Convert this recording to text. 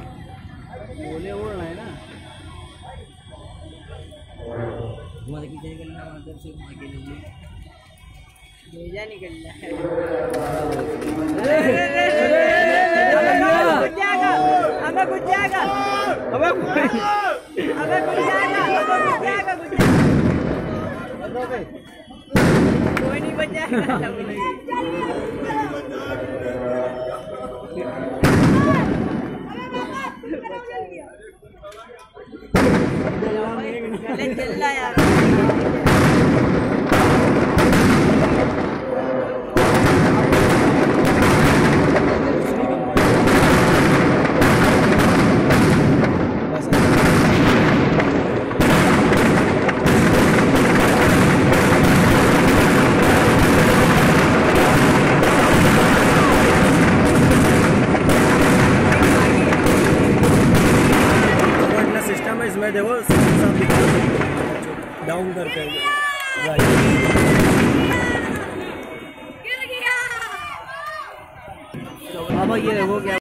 बोले ओढ़ना है ना घुमा के पीछे निकलना उधर से घुमा के लीजिए भेजा निकल रहा हमें कुछ जाएगा हमें कुछ जाएगा हमें कुछ जाएगा कुछ जाएगा कोई नहीं चल रहा यार है। इसमें देखो डाउन करके अब ये देखो गया